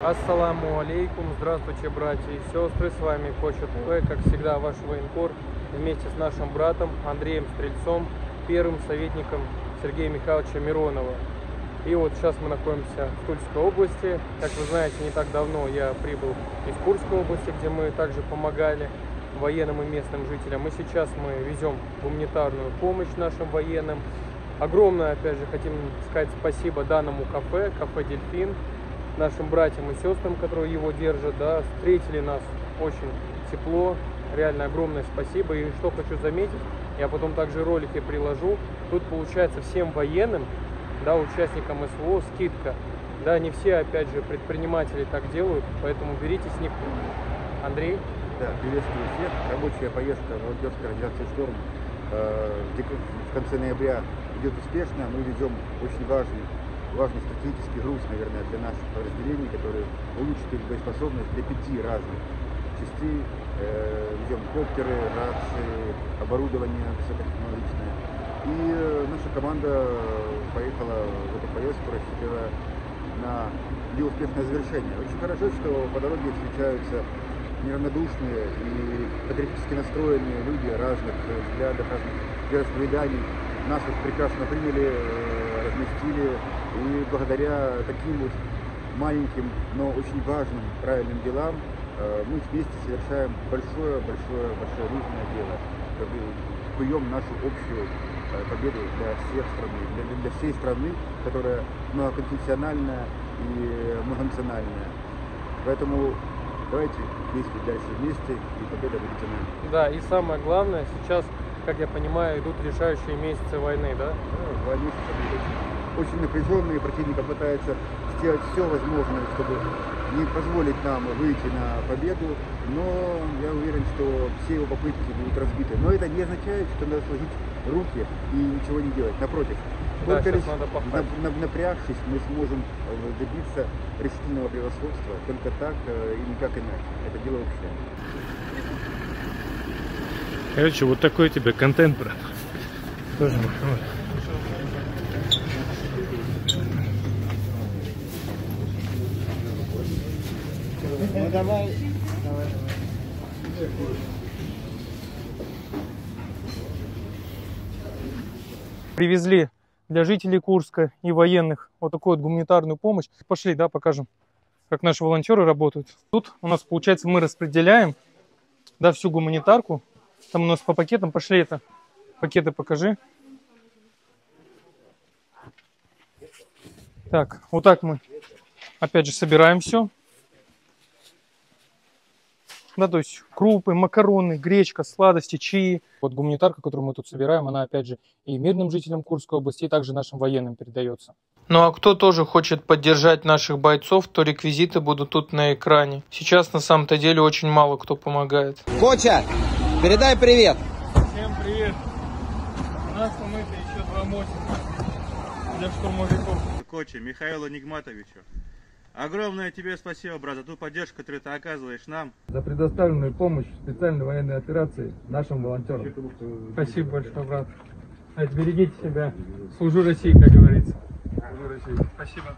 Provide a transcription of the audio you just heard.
Ассаламу алейкум, здравствуйте, братья и сестры, с вами Коча ТВ, как всегда, ваш военкор, вместе с нашим братом Андреем Стрельцом, первым советником Сергея Михайловича Миронова. И вот сейчас мы находимся в Тульской области. Как вы знаете, не так давно я прибыл из Курской области, где мы также помогали военным и местным жителям. И сейчас мы везем гуманитарную помощь нашим военным. Огромное, опять же, хотим сказать спасибо данному кафе, кафе «Дельфин», нашим братьям и сестрам, которые его держат, да, встретили нас очень тепло, реально огромное спасибо. И что хочу заметить, я потом также ролики приложу, тут получается всем военным, да, участникам СВО скидка. Да, не все, опять же, предприниматели так делают, поэтому берите с них. Андрей? Да, приветствую всех. Рабочая поездка волонтерской организации «Шторм» э, в в конце ноября идет успешно. Мы везем очень важный важный стратегический груз, наверное, для наших подразделений, которые улучшит их боеспособность для пяти разных частей. Э, Ведем коптеры, рации, оборудование высокотехнологичное. И э, наша команда поехала в эту поездку, рассчитывая на ее успешное завершение. Очень хорошо, что по дороге встречаются неравнодушные и патриотически настроенные люди разных взглядов, разных вероисповеданий. Нас вот прекрасно приняли, э, разместили, и благодаря таким вот маленьким, но очень важным, правильным делам э, мы вместе совершаем большое-большое-большое нужное дело. Как бы нашу общую э, победу для всех страны, для, для всей страны, которая многоконфессиональная и многонациональная. Поэтому давайте действовать дальше вместе, и победа будет за нами. Да, и самое главное, сейчас, как я понимаю, идут решающие месяцы войны, да? Да, войны сейчас очень, напряженные, противник пытается сделать все возможное, чтобы не позволить нам выйти на победу, но я уверен, что все его попытки будут разбиты. Но это не означает, что надо сложить руки и ничего не делать. Напротив, Да, только лишь на- на- напрягшись, мы сможем э, добиться решительного превосходства. Только так э, и никак иначе. Это дело общее. Короче, вот такой у тебя контент, брат. Тоже вот. Привезли для жителей Курска и военных вот такую вот гуманитарную помощь. Пошли, да, покажем, как наши волонтеры работают. Тут у нас, получается, мы распределяем, да, всю гуманитарку. Там у нас по пакетам, пошли это, пакеты покажи. Так, вот так мы, опять же, собираем все. Да, то есть крупы, макароны, гречка, сладости, чаи. Вот гуманитарка, которую мы тут собираем, она опять же и мирным жителям Курской области, и также нашим военным передается. Ну а кто тоже хочет поддержать наших бойцов, то реквизиты будут тут на экране. Сейчас на самом-то деле очень мало кто помогает. Коча, передай привет. Всем привет! У нас там это еще два мотика для штурмовиков. Коче, Михаилу Нигматовичу. Огромное тебе спасибо, брат, за ту поддержку, которую ты оказываешь нам. за предоставленную помощь в специальной военной операции нашим волонтерам. Спасибо большое, брат. Берегите себя. Служу России, как говорится. Служу России. Спасибо.